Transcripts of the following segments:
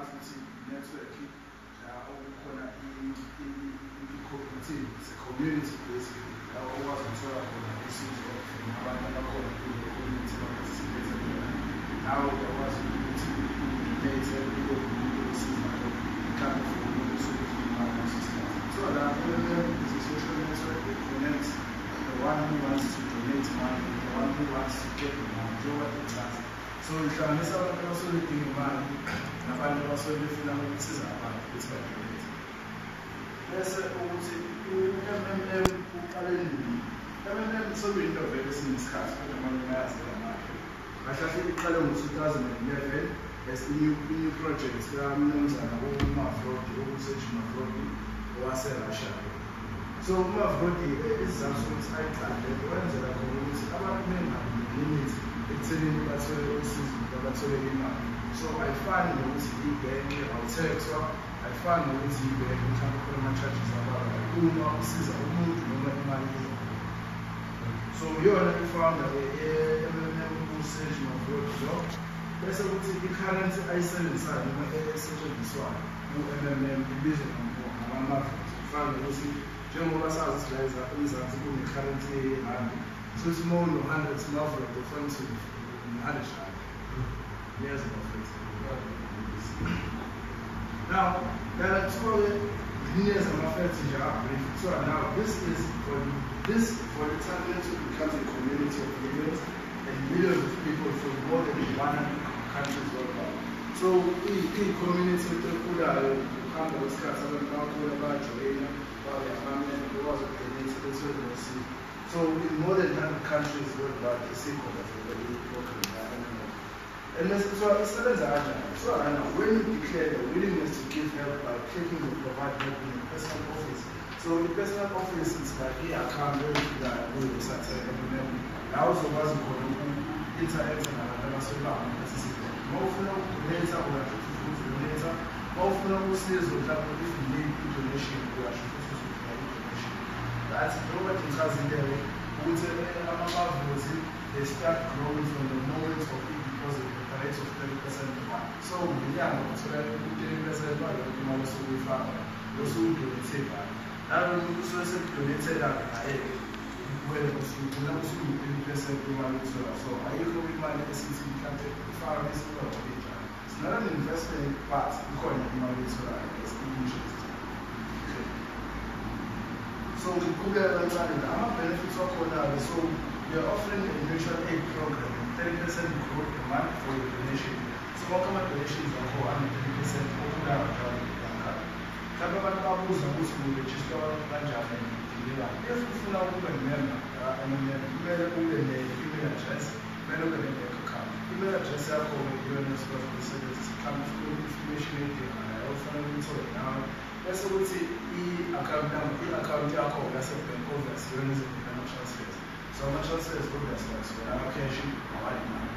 i-network la okukhona i-cooperative it's a community basically la okwazi ukuthola khona usizo abantu abakhona kule community baparticipate kuyona nawe uyakwazi ukuthi udonate kube umuntu osizayo mhlawumbe for umuntu imali osizayo so la MMM is a social network that connects the one who wants to donate money the one who wants to get money njengoba ichaza so ihlanganisa abantu abasuke bedinga imali nabantu abasuke befuna ukusiza abantu ukuthi badonate bese ukuthi u-MMM uqale nini MMM sekuyinto vele esinesikhathi kodwa manje bayazela manje kahle kahle iqale ngo-2011 as i-new i-new project kamnumzana umafrodi okusethi mafrodi owaserussia so umafrodi isizathu sokuthi ayiqale wenzela khona ukuthi abantu bengabi ne-limit ekuthenini bathole usizo bathole imali. So ayifani nokuthi ibhenki awuthexwa ayifani nokuthi ibhenki mhlawumbe khona ama-charges ababayo uma usiza umuntu noma imali so yona i-founder ye-MMM usearch mafrodi lo bese kuthi i-currency ayisebenzisayo noma esetshenziswayo ku-MMM ibizwa ngama-market kufana nokuthi njengoba sazi ukuthi la emzansi kune-currency yerandi futhi uma uno-hundred mavred ufanele une-hundred rand yes mafred now lana kuthiwa-ke linears ama-facts nje abrief kuthiwa now this is for the, this for the target to become a community of millions and millions of people from more than 100 countries worldwide so in, iyi-community ekhulayo ukuhamba kwesikhathi abantu bakhula bayajoyina bayahamela bekwazi ukudonate bethole nosizo so in more than 100 countries worldwide isikhona program and this is what isebenza so when you declare a willingness to give help by clicking the provide help in your personal office so the personal office is like i-account kuwebsite ya-MMM la uzokwazi khona uku-interact-a nabantu abasuke bangaparticipate uma ufuna ukudonata uyasho futhi udonata uma ufuna usizo mhlawumbe if you need i-donation uyasho futhi that's njengoba ngichazile-ke ukuthi amamavozi they start growing from the moment of i-deposit at the rate of 30 percent so ngenyanga uthola u-30 percent wayo imali osuke uyifaka ngayo nalo usuke sekudonate-ke naye wena usugcina usuyi-30 percent imali uthola so ayikho imali esithi mhlawumbe ifaka it's not an investment but ikhona imali etholayo as i-interest so kancane la ama-benefits wakhona-ke so we are offering a mutual aid program 30 percent growth a month for your donation so wonke ama-donations akho ane-30 percent okhulayo njalo ngakho mhlawumbe abantu babuza ukuthi kurejistwa kanjani and if ufuna ukuba member MMM kumele ube ne-email address kumele ube ne-bank account email address yakho iyona esikwazi ukuyisebenzisa mhlawumbe ufuna i-information edingayo ofanele uyithole nawe bese kuthi i-account number i-account yakho yasebhank obvious iyona ezodinga ama-transfers so ama-transfers obvious wena ama-cash awalimali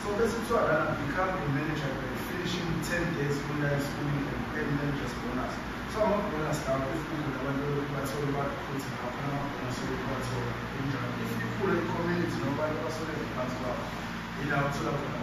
so bese kuthiwa lana become a manager by finishing 10 days online schooling and earn managers bonus so ama-bonus lawo if kukhona abantu bathole bakhuthe ngapha ama-bonus okubathola enjalo if ikhule i-community noma abantu abasuke ngaphansi kwakho ila uthola khona